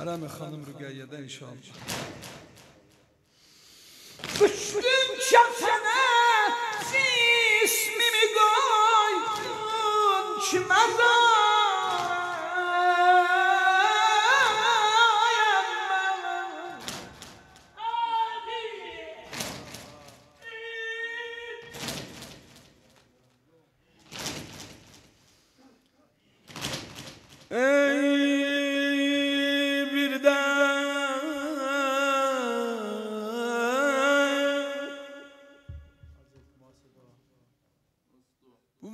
آرامه خانم رو داد ان شاء الله. بشدم چه سانه اسم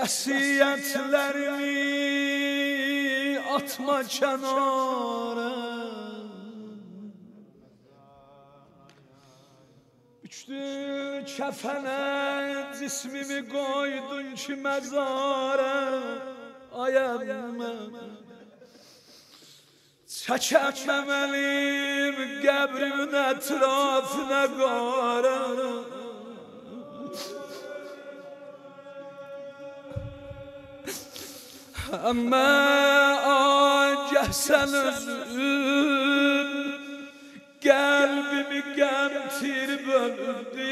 Vasiyetlerimi atma kenara. Üçlü kefene cismimi koydun ki mezara. Ayağıma Çəkəməməliyim qəbrimin ətrafına qara Əmmə agəhsən özün Qəlbimi qəmtir bölündü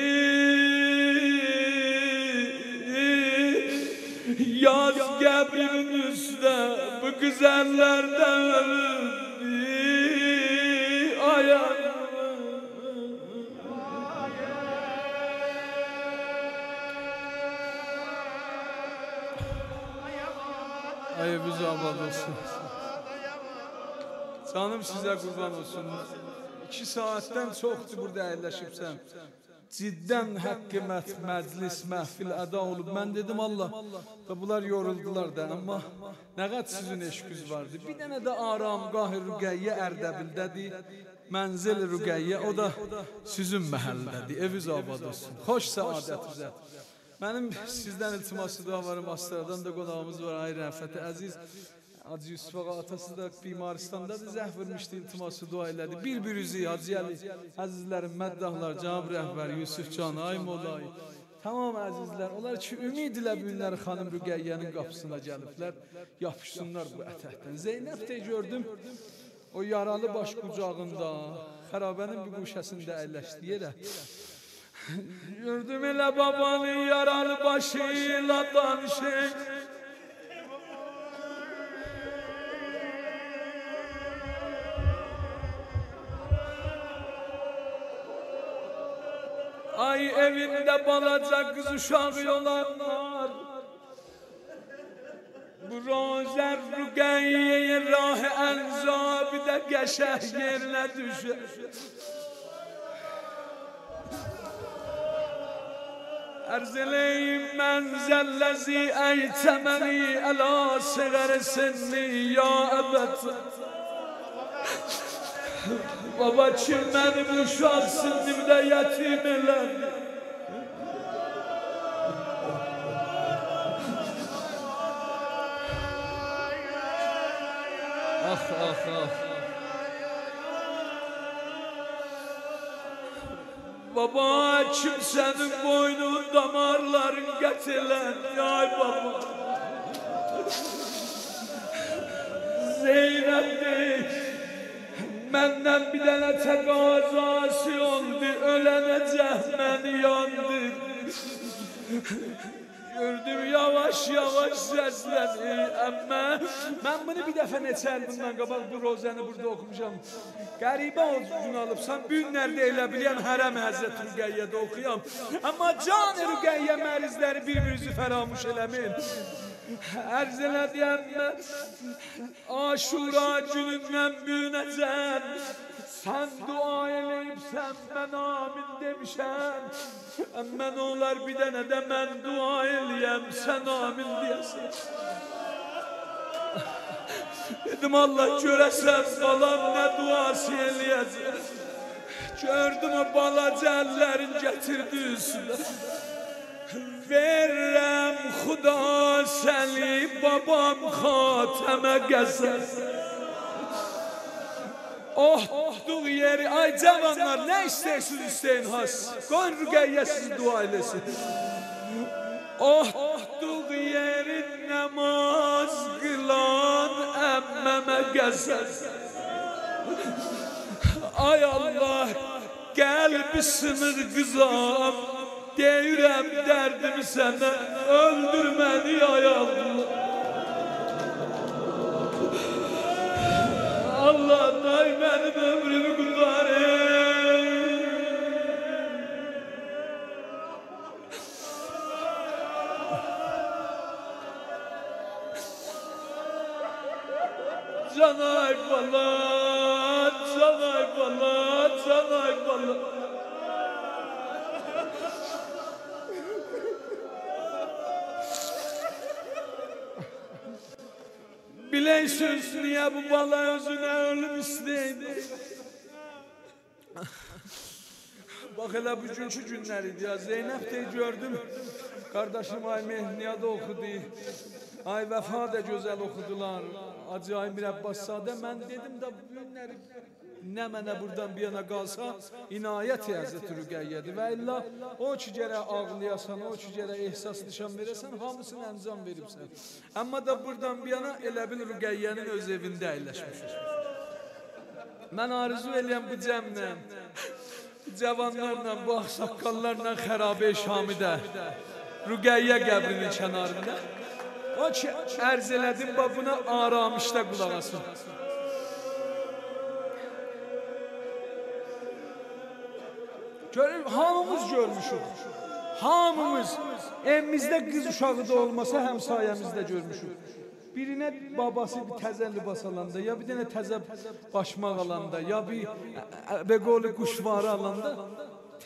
Yaz qəbrimin üstə bu güzəllərdən ölündü Biz abad olsun. Canım sizə qurban olsun. İki saatdən çoxdur burada əyləşibsən. Ciddən həqqimət, məclis, məhfil əda olub. Mən dedim Allah, da bunlar yoruldular da, amma nə qədər sizin eşqiniz vardı. Bir dənə də aramgah Rüqəyyə Ərdəbildədir. Mənzil Rüqəyyə, o da sizin məhəllədədir. Eviniz abad olsun. Xoş səadətinizə. Mənim sizdən iltiması dua varım. Astradan da qonağımız var. Ay Rəfəti Əziz. Hacı Yusuf ağa atası da bimaristandadır. Zəh vermişdi iltiması dua elədi. Bir-birinizi Hacı Əli, əzizlərim, məddahlar, cənab rəhbər Yusuf Can, ay molay. Tamam əzizlər, onlar ki ümid ilə bu günləri xanım Rüqəyyənin qapısına gəliblər. Yapışsınlar bu ətəkdən. Zeynəb də gördüm. O yaralı baş qucağında, xərabənin bir quşəsində əyləşdi yerə. Gördüm elə babanın yaralı başıyla danışır. Ay evinde balaca kız uşağı olanlar Bu rozer rüqeyyeye rah enzabi de geçer yerine düşer Erzeleyim menzellezi eytemeni ala sigar sinni ya ebed. Baba kim benim uşaq sindimdə yetim elədi Ah ah ah Baba kim senin boynun damarların getiren Ay baba Zeynep değil Məndən bir dənə təqazası oldu, ölənəcək məni yandır. Gördüm yavaş yavaş səslənir, əmmə. Mən bunu bir dəfə neçə il bundan qabaq bu rozəni burada oxumuşam. Qəribə o gün alıbsan, bu günlərdə elə bilən hərəm Həzrət Rüqəyyədə oxuyam. Amma can Rüqəyyə mərizləri bir-birinizi fəramuş eləmin. Ərz elədiyəm mən Aşura günündən büyünəcəm Sən dua eləyibsən mən amin demişəm Mən onlar bir dənə də mən dua eləyəm Sən amin deyəsən Dedim Allah görəsən balam nə duası eləyəcək? Gördüm o balaca əllərin gətirdi üstünə. Verrem Xuda səni babam xatəmə qəzər Ohduq yeri, ay cavanlar nə istəyirsiniz isteyin has Qoyun rüqəyyə sizi dua eləsin Ohduq yeri namaz qılan əmməmə qəzər Ay Allah, qəlbi sınır qızam. Deyirəm dərdimi sənə, öldür ay Allah. Allah day mənim ömrümü qurtarır. Canay bala, canay bala, canay bala. Bilirsiniz niye bu bala özüne ölüm isteydi? Bak hele bugünkü günleriydi ya. Zeynep de gördüm. Kardeşim Ay Mehniya'da okudu. Ay Vefa da güzel okudular. Acayip bir Abbaszadə. Mən dedim də bu günləri nə mənə buradan bir yana qalsa inayət Həzrət Rüqəyyədir və illa o ki gərək ağlayasan, o ki gərək ehsas nişan verəsən, hamısını əncam veribsən. Amma da buradan bir yana elə bil Rüqəyyənin öz evində əyləşmişik. Mən arzu eləyəm bu cəmlə, cavanlarla, bu ağsaqqallarla xərabə Şamidə, Rüqəyyə qəbrinin kənarında. O ki ərz elədim, buna aramışda qulaq asın. Görür, hamımız görmüşük. Hamımız. Evimizdə qız uşağı da olmasa həmsayəmizdə görmüşük. Birinə babası bir təzə libas alanda, ya bir dənə təzə başmaq alanda, ya bir beqoli quşvarı alanda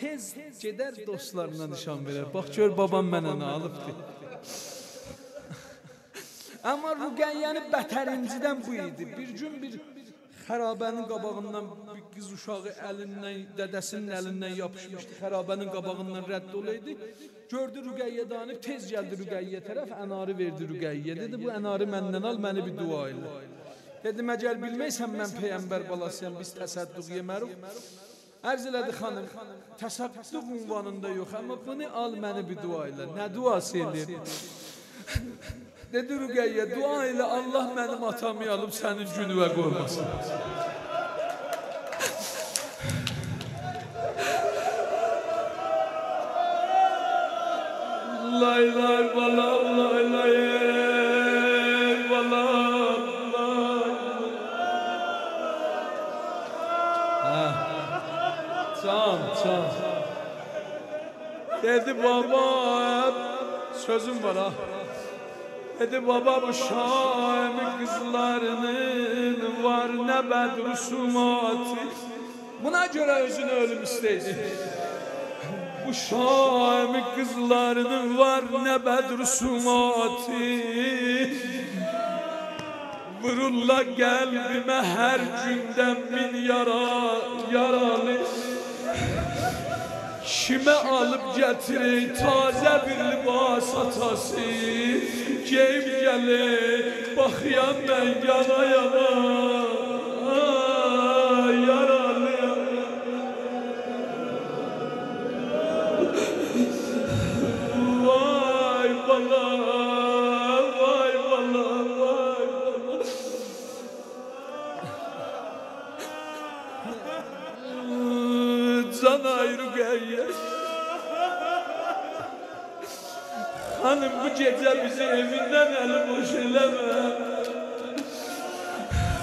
tez gedər dostlarına nişan verər. Bax gör babam mənə nə alıbdı. Amma Rüqəyyəni bətərincidən bu idi. Bir gün bir xərabənin qabağından bir qız uşağı əlindən, dədəsinin əlindən yapışmışdı. Xərabənin qabağından rədd olaydı. Gördü Rüqəyyə danıb, tez gəldi Rüqəyyə tərəf, ənarı verdi Rüqəyyə. Dedi, bu ənarı məndən al, məni bir dua elə. Dedim, əgər bilməysən mən peyəmbər balasıyam, biz təsədduq yemərik. Ərz elədi xanım, təsədduq ünvanında yox, amma bunu al, məni bir dua elə. Nə duası eləyir? Dedi Rüqəyyə, dua ilə Allah mənim atamı günüvə qoymasın. Lay lay bala lay lay ey, bala lay. Ha. Can can. Dedi baba sözüm var ha. Dedi baba bu Şami kızlarının var ne bedrusumatı. Buna göre özünü ölüm istedi. Bu Şami kızlarının var ne bedrusumatı. Vururlar kalbime her günden bin yara, yaralı. Kimə alıb gətirin tazə bir libas atası. Geyim gəlir, baxıyan mən yana yana. Ayrı gayye Hanım bu gece bizi evinden el boş eleme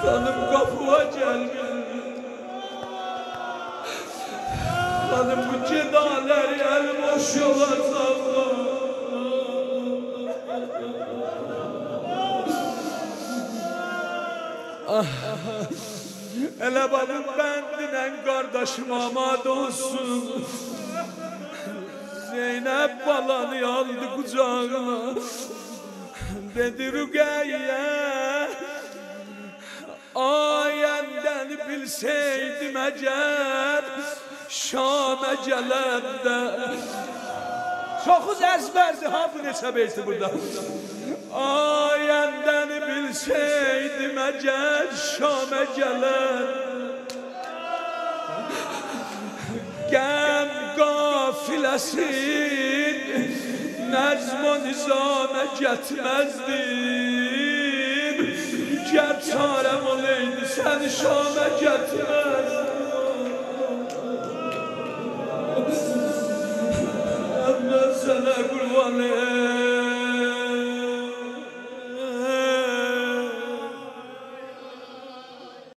Hanım kapıya gelme Hanım bu cedaler el boş yola salla Elə babın bəndinən qardaşım amad olsun Zeynep balanı aldı kucağına. Dedi Rüqəyyə Ayəndən bilseydim əgər Şamə gələndə Çoxuz əzbərdir ha bu neçə beyti burada. Ayəndən bilseydim əgər Şamə gələndə گم قافل اسید نظم و نظام گتمزدیم گرچارم و لین سن شام گتمزدیم